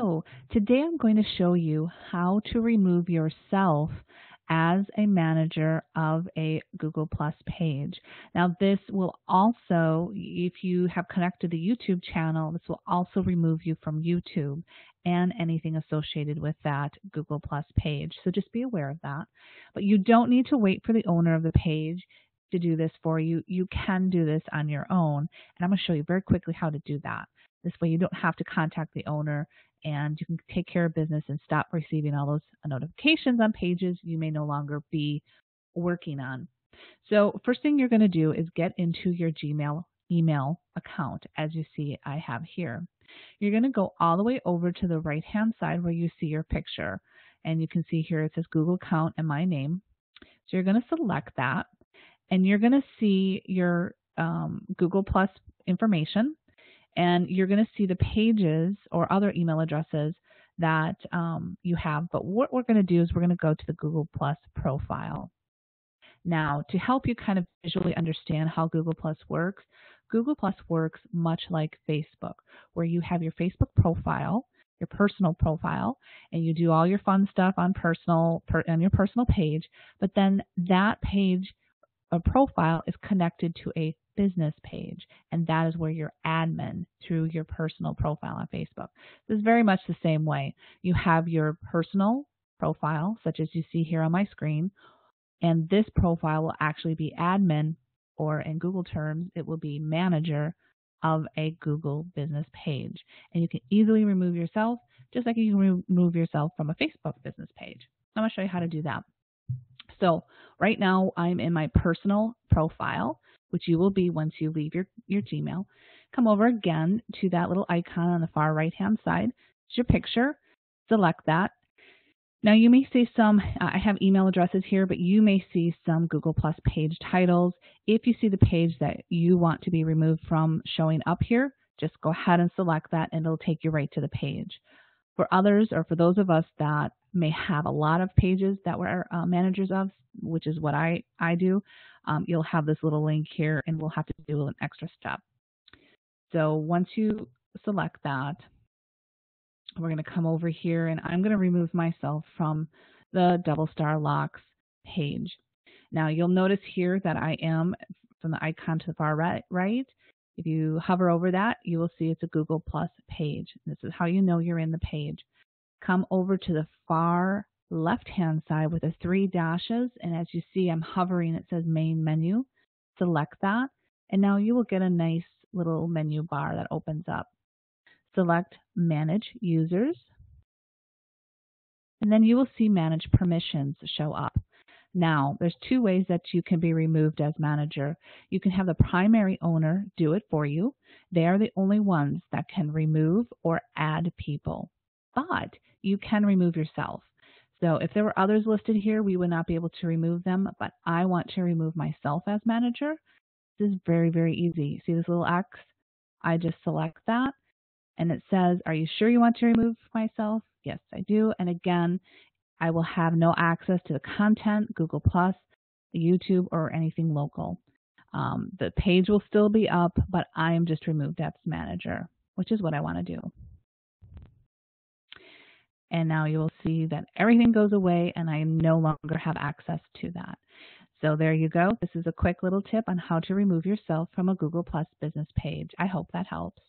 So today I'm going to show you how to remove yourself as a manager of a Google Plus page. Now this will also, if you have connected the YouTube channel, this will also remove you from YouTube and anything associated with that Google Plus page. So just be aware of that. But you don't need to wait for the owner of the page to do this for you. You can do this on your own. And I'm going to show you very quickly how to do that. This way you don't have to contact the owner and you can take care of business and stop receiving all those notifications on pages you may no longer be working on. So first thing you're going to do is get into your Gmail email account as you see I have here. You're going to go all the way over to the right hand side where you see your picture and you can see here it says Google account and my name. So you're going to select that and you're going to see your um, Google Plus information and you're going to see the pages or other email addresses that um, you have. But what we're going to do is we're going to go to the Google Plus profile. Now, to help you kind of visually understand how Google Plus works, Google Plus works much like Facebook, where you have your Facebook profile, your personal profile, and you do all your fun stuff on personal per, on your personal page. But then that page, a profile, is connected to a business page, and that is where you're admin through your personal profile on Facebook. This is very much the same way. You have your personal profile, such as you see here on my screen, and this profile will actually be admin, or in Google terms, it will be manager of a Google business page. And you can easily remove yourself, just like you can remove yourself from a Facebook business page. I'm going to show you how to do that. So right now I'm in my personal profile which you will be once you leave your, your Gmail. Come over again to that little icon on the far right hand side. It's your picture. Select that. Now you may see some, I have email addresses here, but you may see some Google Plus page titles. If you see the page that you want to be removed from showing up here, just go ahead and select that and it'll take you right to the page. For others, or for those of us that may have a lot of pages that we're uh, managers of, which is what I, I do, um, you'll have this little link here and we'll have to do an extra step. So once you select that, we're going to come over here and I'm going to remove myself from the double star locks page. Now you'll notice here that I am from the icon to the far right, right. If you hover over that, you will see it's a Google Plus page. This is how you know you're in the page. Come over to the far left hand side with the three dashes and as you see I'm hovering it says main menu select that and now you will get a nice little menu bar that opens up select manage users and then you will see manage permissions show up now there's two ways that you can be removed as manager you can have the primary owner do it for you they are the only ones that can remove or add people but you can remove yourself so if there were others listed here, we would not be able to remove them, but I want to remove myself as manager. This is very, very easy. See this little X? I just select that and it says, are you sure you want to remove myself? Yes, I do. And again, I will have no access to the content, Google Plus, YouTube, or anything local. Um, the page will still be up, but I am just removed as manager, which is what I want to do. And now you will see that everything goes away and I no longer have access to that. So there you go. This is a quick little tip on how to remove yourself from a Google Plus business page. I hope that helps.